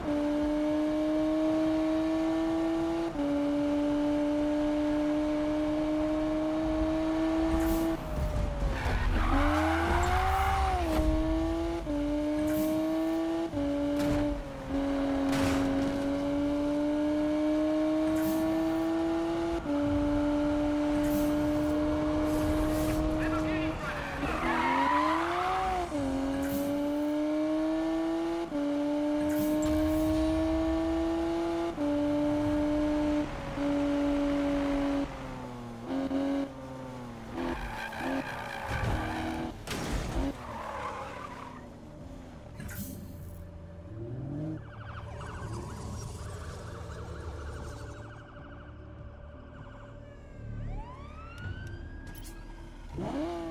な Yeah.